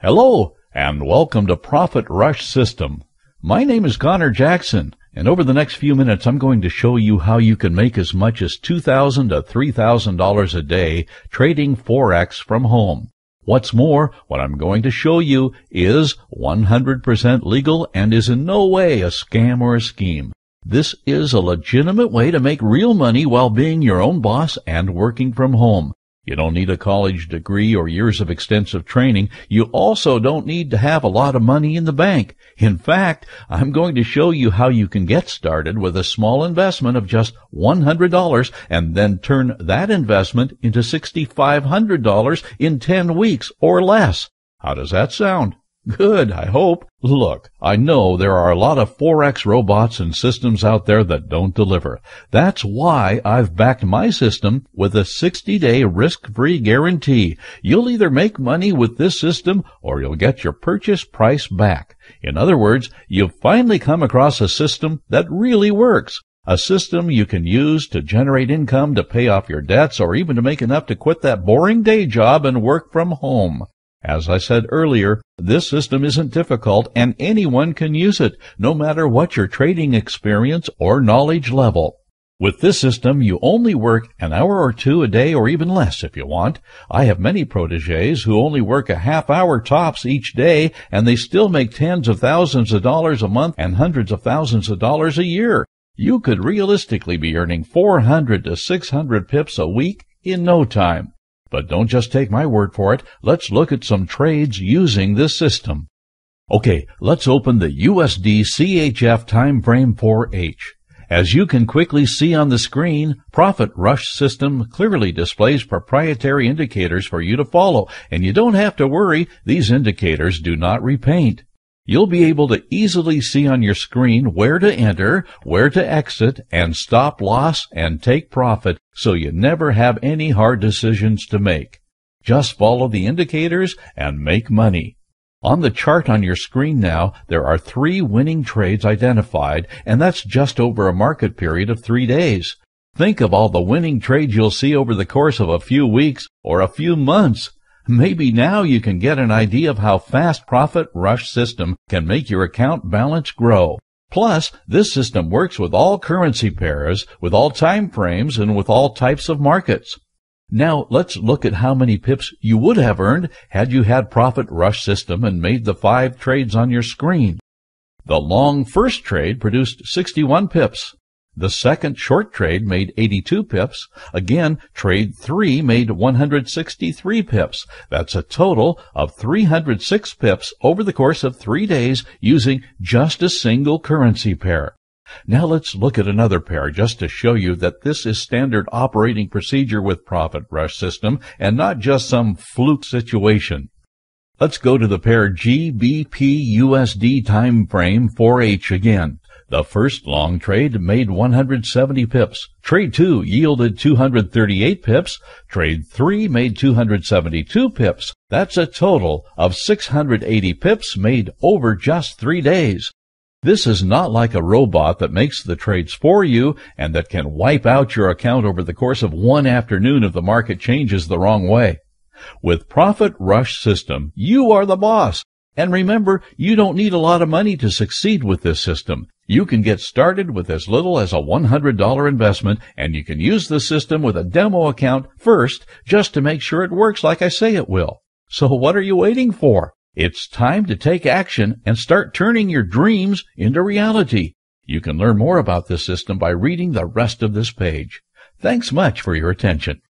Hello, and welcome to Profit Rush System. My name is Connor Jackson, and over the next few minutes I'm going to show you how you can make as much as $2,000 to $3,000 a day trading Forex from home. What's more, what I'm going to show you is 100% legal and is in no way a scam or a scheme. This is a legitimate way to make real money while being your own boss and working from home. You don't need a college degree or years of extensive training. You also don't need to have a lot of money in the bank. In fact, I'm going to show you how you can get started with a small investment of just $100 and then turn that investment into $6,500 in 10 weeks or less. How does that sound? Good, I hope. Look, I know there are a lot of Forex robots and systems out there that don't deliver. That's why I've backed my system with a 60-day risk-free guarantee. You'll either make money with this system or you'll get your purchase price back. In other words, you've finally come across a system that really works. A system you can use to generate income to pay off your debts or even to make enough to quit that boring day job and work from home. As I said earlier, this system isn't difficult and anyone can use it, no matter what your trading experience or knowledge level. With this system, you only work an hour or two a day or even less if you want. I have many proteges who only work a half hour tops each day and they still make tens of thousands of dollars a month and hundreds of thousands of dollars a year. You could realistically be earning 400 to 600 pips a week in no time. But don't just take my word for it. Let's look at some trades using this system. Okay, let's open the USD CHF time frame 4H. As you can quickly see on the screen, Profit Rush System clearly displays proprietary indicators for you to follow, and you don't have to worry, these indicators do not repaint. You'll be able to easily see on your screen where to enter, where to exit, and stop loss and take profit so you never have any hard decisions to make. Just follow the indicators and make money. On the chart on your screen now, there are three winning trades identified, and that's just over a market period of three days. Think of all the winning trades you'll see over the course of a few weeks or a few months. Maybe now you can get an idea of how fast Profit Rush system can make your account balance grow. Plus, this system works with all currency pairs, with all time frames, and with all types of markets. Now let's look at how many pips you would have earned had you had Profit Rush system and made the five trades on your screen. The long first trade produced 61 pips. The second short trade made 82 pips. Again, trade 3 made 163 pips. That's a total of 306 pips over the course of three days using just a single currency pair. Now let's look at another pair just to show you that this is standard operating procedure with Profit Rush system and not just some fluke situation. Let's go to the pair GBP USD time frame 4H again. The first long trade made 170 pips. Trade 2 yielded 238 pips. Trade 3 made 272 pips. That's a total of 680 pips made over just three days. This is not like a robot that makes the trades for you and that can wipe out your account over the course of one afternoon if the market changes the wrong way. With Profit Rush System, you are the boss. And remember, you don't need a lot of money to succeed with this system. You can get started with as little as a $100 investment and you can use the system with a demo account first just to make sure it works like I say it will. So what are you waiting for? It's time to take action and start turning your dreams into reality. You can learn more about this system by reading the rest of this page. Thanks much for your attention.